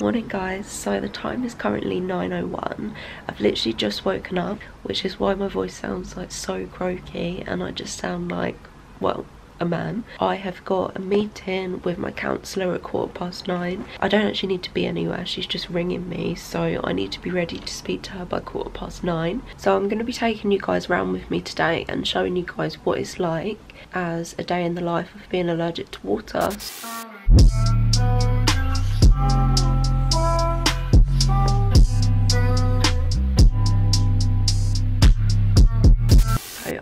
Morning guys, so the time is currently 9.01. I've literally just woken up, which is why my voice sounds like so croaky and I just sound like, well, a man. I have got a meeting with my counsellor at quarter past nine. I don't actually need to be anywhere, she's just ringing me, so I need to be ready to speak to her by quarter past nine. So I'm going to be taking you guys around with me today and showing you guys what it's like as a day in the life of being allergic to water.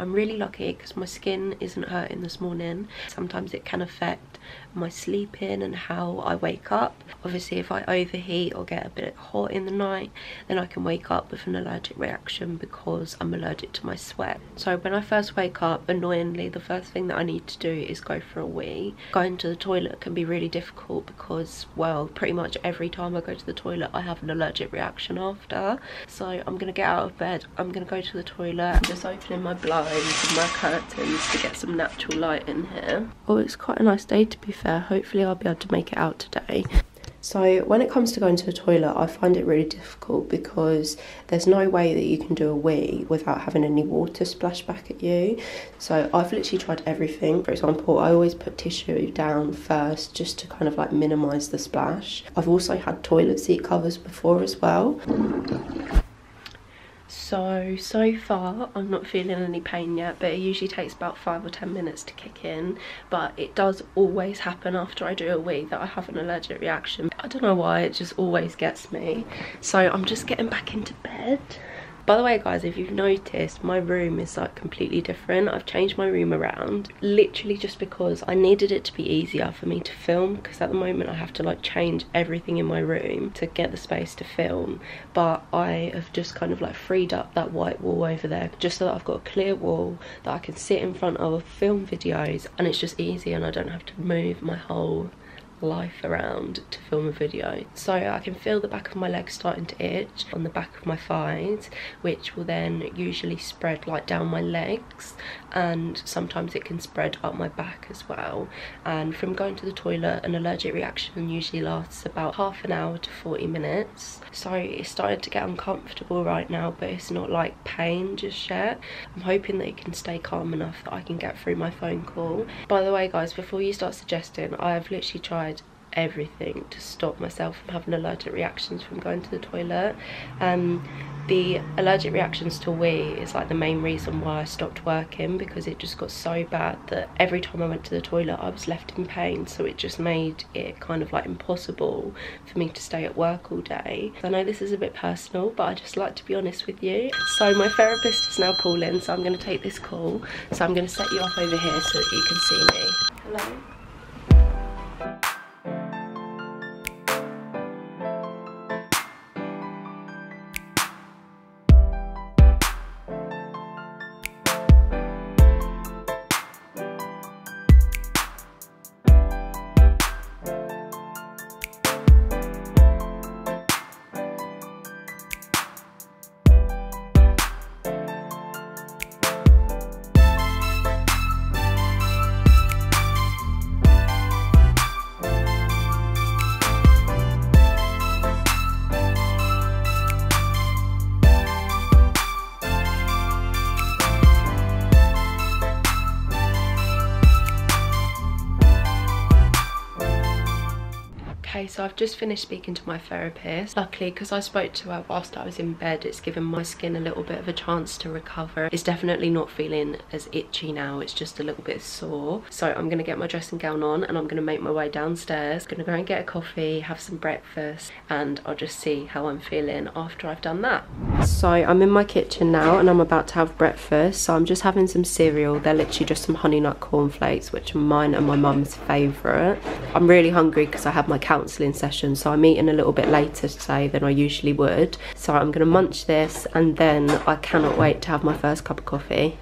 I'm really lucky because my skin isn't hurting this morning. Sometimes it can affect my sleeping and how I wake up. Obviously if I overheat or get a bit hot in the night then I can wake up with an allergic reaction because I'm allergic to my sweat. So when I first wake up annoyingly the first thing that I need to do is go for a wee. Going to the toilet can be really difficult because well pretty much every time I go to the toilet I have an allergic reaction after. So I'm to get out of bed, I'm to go to the toilet, I'm just opening my and my curtains to get some natural light in here. Oh it's quite a nice day to be fair. Hopefully I'll be able to make it out today. So when it comes to going to the toilet, I find it really difficult because there's no way that you can do a wee without having any water splash back at you. So I've literally tried everything. For example, I always put tissue down first just to kind of like minimise the splash. I've also had toilet seat covers before as well. So, so far I'm not feeling any pain yet but it usually takes about 5 or 10 minutes to kick in but it does always happen after I do a wee that I have an allergic reaction. I don't know why, it just always gets me. So I'm just getting back into bed. By the way guys, if you've noticed, my room is like completely different. I've changed my room around literally just because I needed it to be easier for me to film because at the moment I have to like change everything in my room to get the space to film. But I have just kind of like freed up that white wall over there just so that I've got a clear wall that I can sit in front of film videos and it's just easy and I don't have to move my whole life around to film a video. So I can feel the back of my leg starting to itch on the back of my thighs, which will then usually spread like down my legs and sometimes it can spread up my back as well. And from going to the toilet, an allergic reaction usually lasts about half an hour to 40 minutes. So it's starting to get uncomfortable right now, but it's not like pain just yet. I'm hoping that it can stay calm enough that I can get through my phone call. By the way guys, before you start suggesting, I've literally tried everything to stop myself from having allergic reactions from going to the toilet. Um, the allergic reactions to wee is like the main reason why I stopped working because it just got so bad that every time I went to the toilet I was left in pain so it just made it kind of like impossible for me to stay at work all day. I know this is a bit personal but I just like to be honest with you. So my therapist is now calling so I'm going to take this call so I'm going to set you up over here so that you can see me. Hello? Okay, so I've just finished speaking to my therapist. Luckily, because I spoke to her whilst I was in bed, it's given my skin a little bit of a chance to recover. It's definitely not feeling as itchy now, it's just a little bit sore. So I'm gonna get my dressing gown on and I'm gonna make my way downstairs. Gonna go and get a coffee, have some breakfast, and I'll just see how I'm feeling after I've done that. So I'm in my kitchen now and I'm about to have breakfast. So I'm just having some cereal. They're literally just some honey nut cornflakes, which are mine and my mum's favourite. I'm really hungry because I had my counsellor counselling session so I'm eating a little bit later today than I usually would so I'm going to munch this and then I cannot wait to have my first cup of coffee.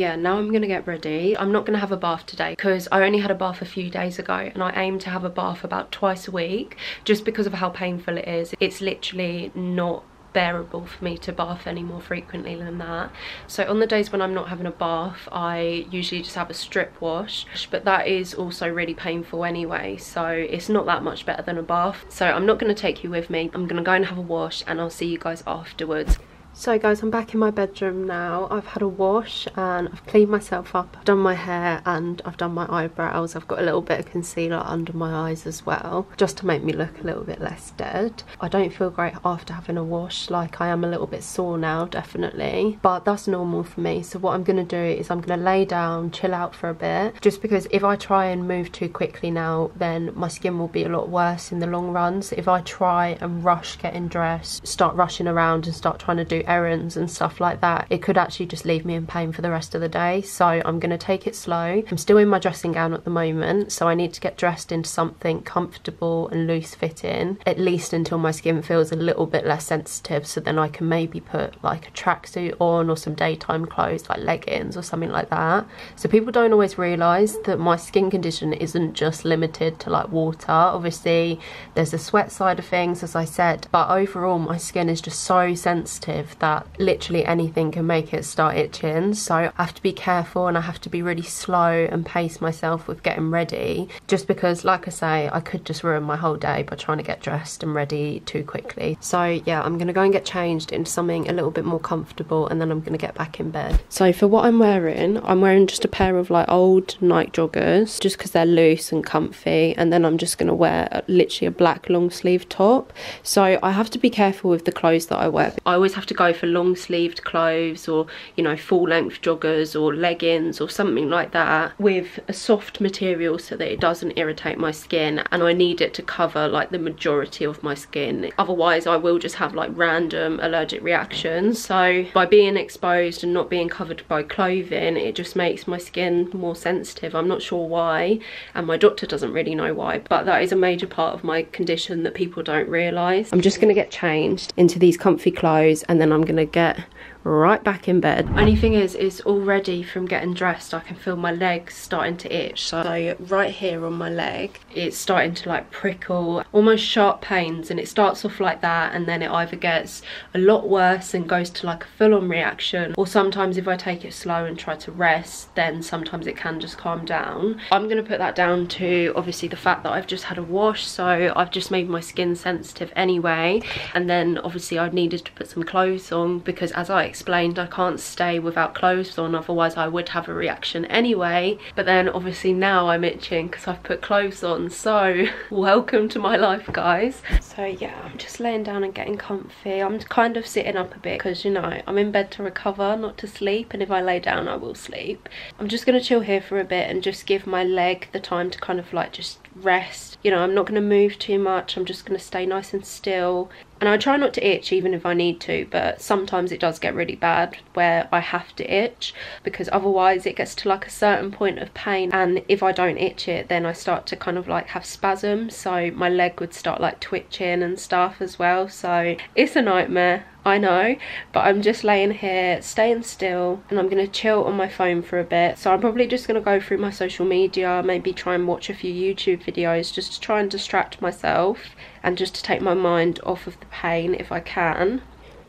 Yeah, now I'm gonna get ready. I'm not gonna have a bath today because I only had a bath a few days ago and I aim to have a bath about twice a week just because of how painful it is. It's literally not bearable for me to bath any more frequently than that so on the days when i'm not having a bath i usually just have a strip wash but that is also really painful anyway so it's not that much better than a bath so i'm not going to take you with me i'm going to go and have a wash and i'll see you guys afterwards so guys, I'm back in my bedroom now. I've had a wash and I've cleaned myself up. I've done my hair and I've done my eyebrows. I've got a little bit of concealer under my eyes as well, just to make me look a little bit less dead. I don't feel great after having a wash, like I am a little bit sore now, definitely. But that's normal for me. So what I'm gonna do is I'm gonna lay down, chill out for a bit, just because if I try and move too quickly now, then my skin will be a lot worse in the long run. So if I try and rush getting dressed, start rushing around and start trying to do errands and stuff like that, it could actually just leave me in pain for the rest of the day. So I'm going to take it slow. I'm still in my dressing gown at the moment, so I need to get dressed into something comfortable and loose fitting, at least until my skin feels a little bit less sensitive. So then I can maybe put like a tracksuit on or some daytime clothes like leggings or something like that. So people don't always realise that my skin condition isn't just limited to like water. Obviously, there's the sweat side of things, as I said, but overall, my skin is just so sensitive that literally anything can make it start itching. So I have to be careful and I have to be really slow and pace myself with getting ready. Just because, like I say, I could just ruin my whole day by trying to get dressed and ready too quickly. So yeah, I'm gonna go and get changed into something a little bit more comfortable and then I'm gonna get back in bed. So for what I'm wearing, I'm wearing just a pair of like old night joggers just because they're loose and comfy and then I'm just gonna wear literally a black long sleeve top. So I have to be careful with the clothes that I wear. I always have to go for long sleeved clothes or you know full length joggers or leggings or something like that with a soft material so that it doesn't irritate my skin and I need it to cover like the majority of my skin. Otherwise I will just have like random allergic reactions. So by being exposed and not being covered by clothing it just makes my skin more sensitive. I'm not sure why and my doctor doesn't really know why but that is a major part of my condition that people don't realise I'm just going to get changed into these comfy clothes and then I'm going to get right back in bed. Only thing is, it's already from getting dressed, I can feel my legs starting to itch. So right here on my leg, it's starting to like prickle, almost sharp pains. And it starts off like that and then it either gets a lot worse and goes to like a full-on reaction. Or sometimes if I take it slow and try to rest, then sometimes it can just calm down. I'm gonna put that down to obviously the fact that I've just had a wash. So I've just made my skin sensitive anyway. And then obviously I needed to put some clothes on because as I explained I can't stay without clothes on otherwise I would have a reaction anyway. But then obviously now I'm itching because I've put clothes on. So welcome to my life guys. So yeah I'm just laying down and getting comfy. I'm kind of sitting up a bit because you know I'm in bed to recover not to sleep. And if I lay down I will sleep. I'm just gonna chill here for a bit and just give my leg the time to kind of like just rest. You know I'm not to move too much. I'm just to stay nice and still and I try not to itch even if I need to but sometimes it does get really bad where I have to itch because otherwise it gets to like a certain point of pain and if I don't itch it then I start to kind of like have spasms. So my leg would start like twitching and stuff as well. So it's a nightmare I know, but I'm just laying here, staying still, and I'm going to chill on my phone for a bit. So I'm probably just going to go through my social media, maybe try and watch a few YouTube videos just to try and distract myself and just to take my mind off of the pain if I can.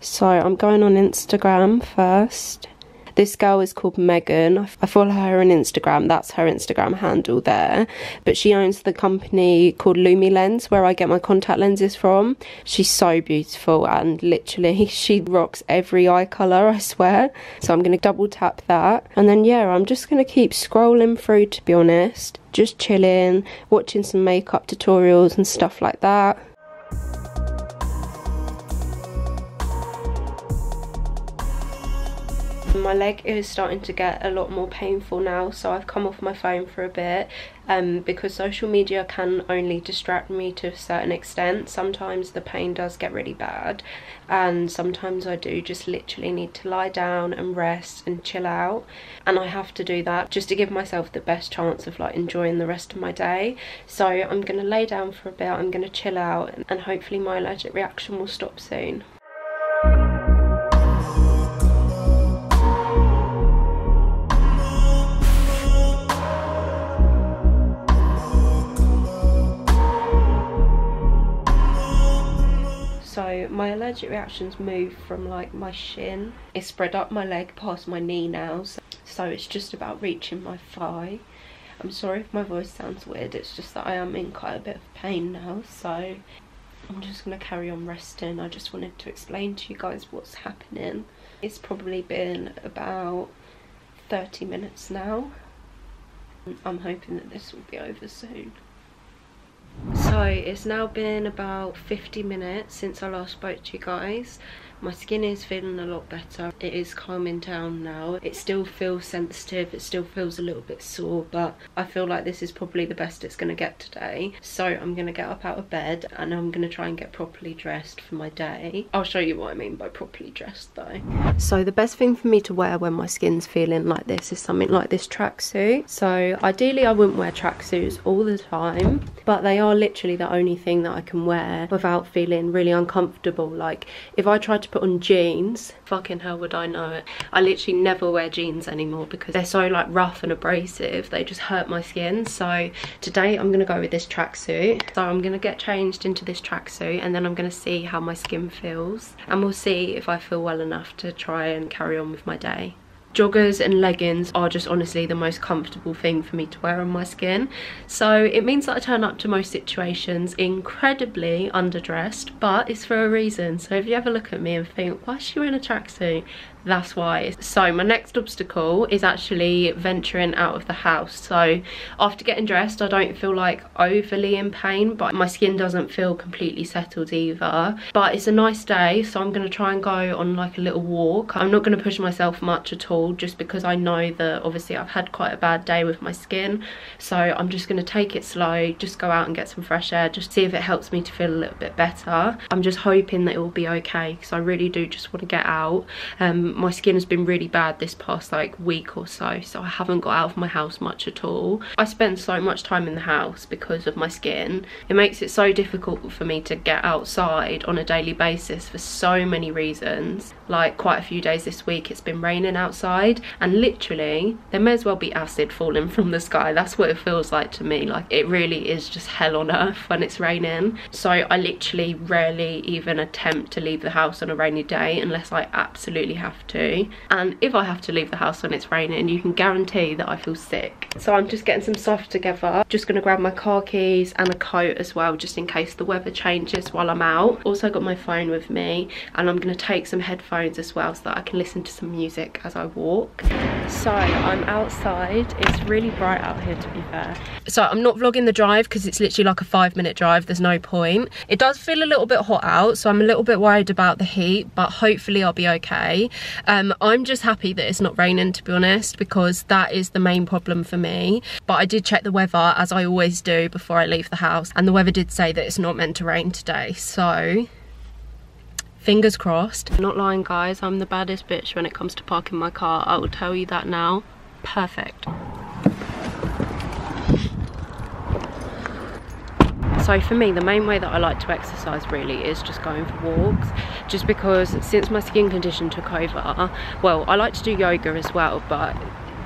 So I'm going on Instagram first this girl is called Megan. I follow her on Instagram. That's her Instagram handle there. But she owns the company called Lumilens where I get my contact lenses from. She's so beautiful and literally she rocks every eye colour, I swear. So I'm going to double tap that. And then yeah, I'm just going to keep scrolling through to be honest. Just chilling, watching some makeup tutorials and stuff like that. My leg is starting to get a lot more painful now so I've come off my phone for a bit um, because social media can only distract me to a certain extent. Sometimes the pain does get really bad and sometimes I do just literally need to lie down and rest and chill out and I have to do that just to give myself the best chance of like enjoying the rest of my day. So I'm gonna lay down for a bit I'm gonna chill out and hopefully my allergic reaction will stop soon allergic reactions move from like my shin. It's spread up my leg past my knee now. So, so it's just about reaching my thigh. I'm sorry if my voice sounds weird. It's just that I am in quite a bit of pain now. So I'm just going to carry on resting. I just wanted to explain to you guys what's happening. It's probably been about 30 minutes now. I'm hoping that this will be over soon. So it's now been about 50 minutes since I last spoke to you guys. My skin is feeling a lot better. It is calming down now. It still feels sensitive. It still feels a little bit sore, but I feel like this is probably the best it's going to get today. So I'm going to get up out of bed and I'm going to try and get properly dressed for my day. I'll show you what I mean by properly dressed though. So the best thing for me to wear when my skin's feeling like this is something like this tracksuit. So ideally I wouldn't wear tracksuits all the time, but they are literally the only thing that I can wear without feeling really uncomfortable. Like if I tried to to put on jeans, fucking hell would I know it. I literally never wear jeans anymore because they're so like rough and abrasive. They just hurt my skin. So today I'm going to go with this tracksuit. So I'm going to get changed into this tracksuit and then I'm going to see how my skin feels. And we'll see if I feel well enough to try and carry on with my day joggers and leggings are just honestly the most comfortable thing for me to wear on my skin. So it means that I turn up to most situations incredibly underdressed but it's for a reason. So if you ever look at me and think why is she wearing a tracksuit that's why. So my next obstacle is actually venturing out of the house. So after getting dressed i don't feel like overly in pain but my skin doesn't feel completely settled either. But it's a nice day so i'm going to try and go on like a little walk. I'm not going to push myself much at all just because i know that obviously i've had quite a bad day with my skin. So i'm just going to take it slow just go out and get some fresh air just see if it helps me to feel a little bit better. I'm just hoping that it will be okay because i really do just want to get out. Um my skin has been really bad this past like week or so so I haven't got out of my house much at all. I spend so much time in the house because of my skin. It makes it so difficult for me to get outside on a daily basis for so many reasons. Like quite a few days this week it's been raining outside and literally there may as well be acid falling from the sky. That's what it feels like to me. Like it really is just hell on earth when it's raining. So I literally rarely even attempt to leave the house on a rainy day unless I absolutely have to. And if I have to leave the house when it's raining you can guarantee that I feel sick. So I'm just getting some stuff together. Just gonna grab my car keys and a coat as well just in case the weather changes while I'm out. Also got my phone with me and I'm gonna take some headphones as well so that I can listen to some music as I walk. So I'm outside. It's really bright out here to be fair. So I'm not vlogging the drive because it's literally like a five minute drive there's no point. It does feel a little bit hot out so I'm a little bit worried about the heat but hopefully I'll be okay um, I'm just happy that it's not raining to be honest because that is the main problem for me. But I did check the weather as I always do before I leave the house and the weather did say that it's not meant to rain today. So fingers crossed. Not lying guys, I'm the baddest bitch when it comes to parking my car. I will tell you that now. Perfect. So for me the main way that I like to exercise really is just going for walks just because since my skin condition took over well I like to do yoga as well but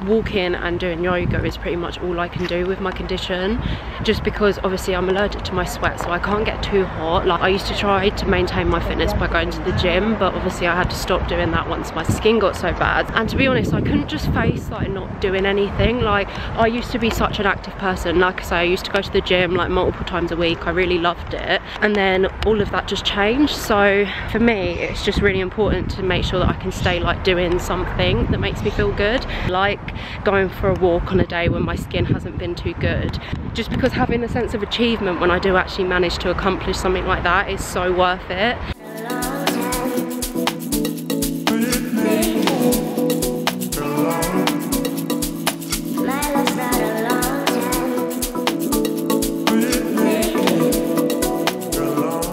walking and doing yoga is pretty much all I can do with my condition just because obviously I'm allergic to my sweat so I can't get too hot. Like I used to try to maintain my fitness by going to the gym but obviously I had to stop doing that once my skin got so bad. And to be honest I couldn't just face like not doing anything. Like I used to be such an active person. Like I say I used to go to the gym like multiple times a week. I really loved it. And then all of that just changed. So for me it's just really important to make sure that I can stay like doing something that makes me feel good. Like going for a walk on a day when my skin hasn't been too good. Just because having a sense of achievement when I do actually manage to accomplish something like that is so worth it.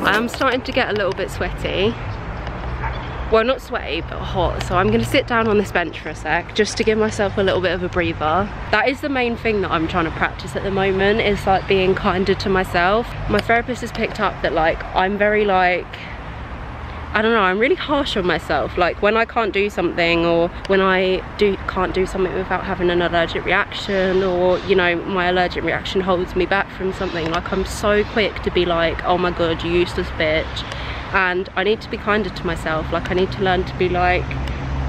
I'm starting to get a little bit sweaty well not sweaty but hot so I'm gonna sit down on this bench for a sec just to give myself a little bit of a breather that is the main thing that I'm trying to practice at the moment is like being kinder to myself my therapist has picked up that like I'm very like I don't know, I'm really harsh on myself. Like when I can't do something or when I do can't do something without having an allergic reaction or, you know, my allergic reaction holds me back from something. Like I'm so quick to be like, oh my God, you useless bitch and I need to be kinder to myself like I need to learn to be like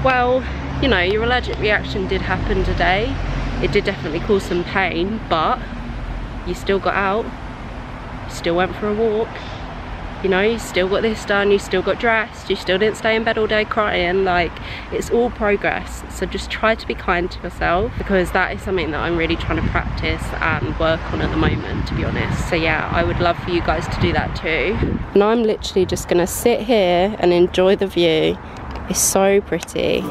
well you know your allergic reaction did happen today. It did definitely cause some pain but you still got out still went for a walk you know you still got this done you still got dressed you still didn't stay in bed all day crying like it's all progress. So just try to be kind to yourself because that is something that I'm really trying to practice and work on at the moment to be honest. So yeah I would love for you guys to do that too. And I'm literally just gonna sit here and enjoy the view. It's so pretty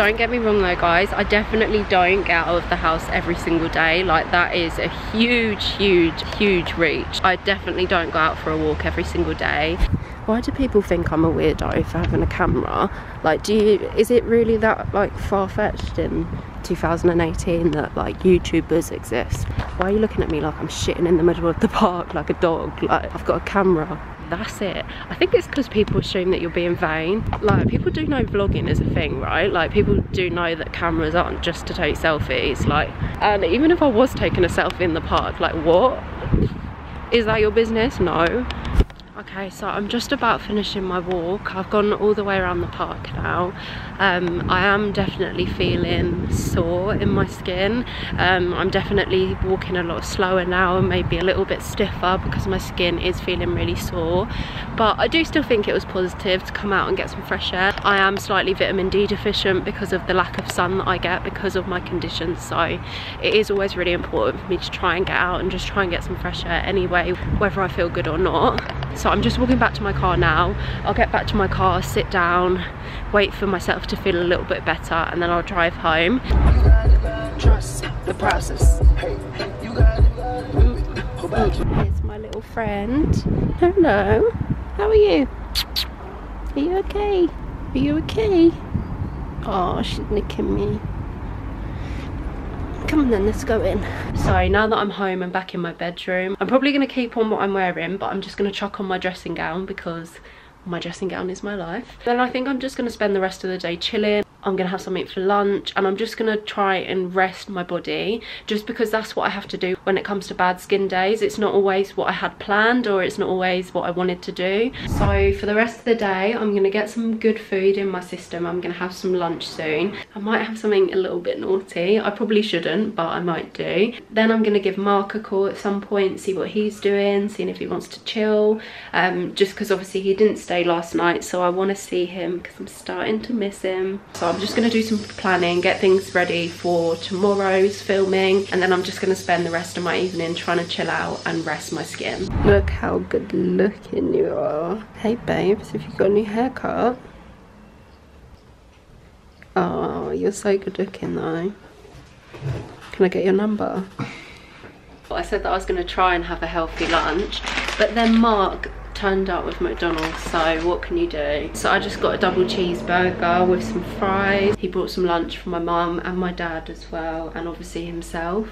don't get me wrong though guys. I definitely don't get out of the house every single day. Like that is a huge huge huge reach. I definitely don't go out for a walk every single day. Why do people think i'm a weirdo for having a camera? Like do you is it really that like far-fetched in 2018 that like youtubers exist? Why are you looking at me like i'm shitting in the middle of the park like a dog? Like i've got a camera that's it. I think it's because people assume that you're being vain. Like people do know vlogging is a thing right? Like people do know that cameras aren't just to take selfies like and even if i was taking a selfie in the park like what? Is that your business? No Okay, so I'm just about finishing my walk. I've gone all the way around the park now. Um, I am definitely feeling sore in my skin. Um, I'm definitely walking a lot slower now and maybe a little bit stiffer because my skin is feeling really sore. But I do still think it was positive to come out and get some fresh air. I am slightly vitamin D deficient because of the lack of sun that I get because of my conditions. So it is always really important for me to try and get out and just try and get some fresh air anyway, whether I feel good or not. So I'm just walking back to my car now. I'll get back to my car, sit down, wait for myself to feel a little bit better and then I'll drive home. Trust the process. hey you got Here's my little friend. Hello, how are you? Are you okay? Are you okay? Oh, she's nicking me. Come on then, let's go in. So now that I'm home and back in my bedroom, I'm probably going to keep on what I'm wearing, but I'm just going to chuck on my dressing gown because my dressing gown is my life. Then I think I'm just going to spend the rest of the day chilling. I'm gonna have something for lunch and I'm just gonna try and rest my body just because that's what I have to do when it comes to bad skin days. It's not always what I had planned or it's not always what I wanted to do. So for the rest of the day I'm gonna get some good food in my system. I'm gonna have some lunch soon. I might have something a little bit naughty. I probably shouldn't but I might do. Then I'm gonna give Mark a call at some point see what he's doing seeing if he wants to chill um, just because obviously he didn't stay last night so I want to see him because I'm starting to miss him. So I'm just going to do some planning, get things ready for tomorrow's filming, and then I'm just going to spend the rest of my evening trying to chill out and rest my skin. Look how good looking you are. Hey babes, have you got a new haircut? Oh, you're so good looking though. Can I get your number? I said that I was going to try and have a healthy lunch, but then Mark turned up with McDonald's so what can you do? So I just got a double cheeseburger with some fries. He brought some lunch for my mum and my dad as well and obviously himself.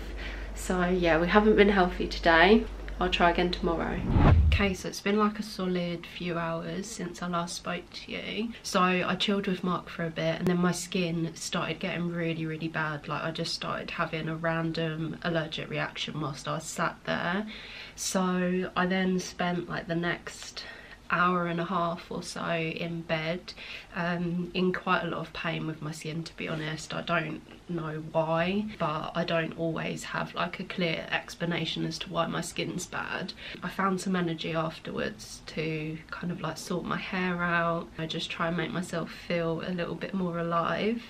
So yeah we haven't been healthy today. I'll try again tomorrow. Okay, so it's been like a solid few hours since I last spoke to you. So I chilled with Mark for a bit and then my skin started getting really, really bad. Like I just started having a random allergic reaction whilst I sat there. So I then spent like the next hour and a half or so in bed um, in quite a lot of pain with my skin to be honest. I don't know why but I don't always have like a clear explanation as to why my skin's bad. I found some energy afterwards to kind of like sort my hair out. I just try and make myself feel a little bit more alive.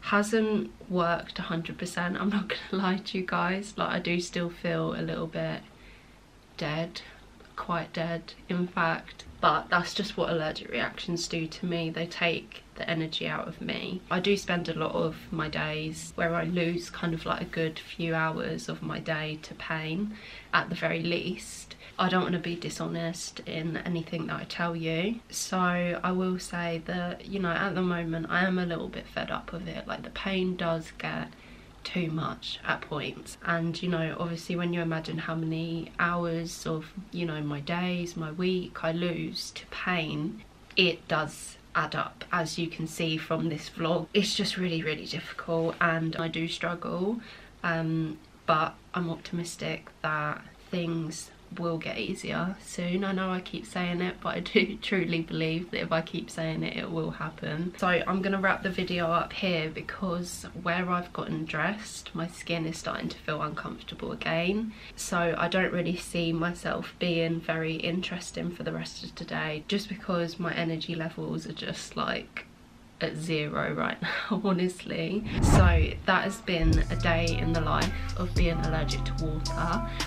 Hasn't worked 100% I'm not gonna lie to you guys like I do still feel a little bit dead quite dead in fact but that's just what allergic reactions do to me they take the energy out of me i do spend a lot of my days where i lose kind of like a good few hours of my day to pain at the very least I don't want to be dishonest in anything that I tell you. So I will say that, you know, at the moment I am a little bit fed up with it. Like the pain does get too much at points. And you know obviously when you imagine how many hours of you know my days my week I lose to pain it does add up as you can see from this vlog. It's just really really difficult and I do struggle um, but I'm optimistic that things will get easier soon. I know I keep saying it, but I do truly believe that if I keep saying it, it will happen. So I'm gonna wrap the video up here because where I've gotten dressed, my skin is starting to feel uncomfortable again. So I don't really see myself being very interesting for the rest of today just because my energy levels are just like at zero right now honestly. So that has been a day in the life of being allergic to water.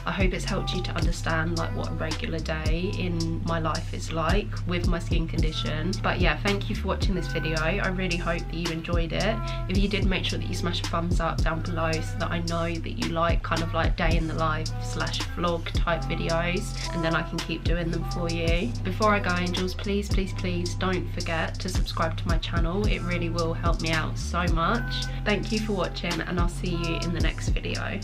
I hope it's helped you to understand like what a regular day in my life is like with my skin condition. But yeah thank you for watching this video. I really hope that you enjoyed it. If you did make sure that you smash a thumbs up down below so that i know that you like kind of like day in the life slash vlog type videos and then i can keep doing them for you. Before i go angels please please please don't forget to subscribe to my it really will help me out so much. Thank you for watching and I'll see you in the next video.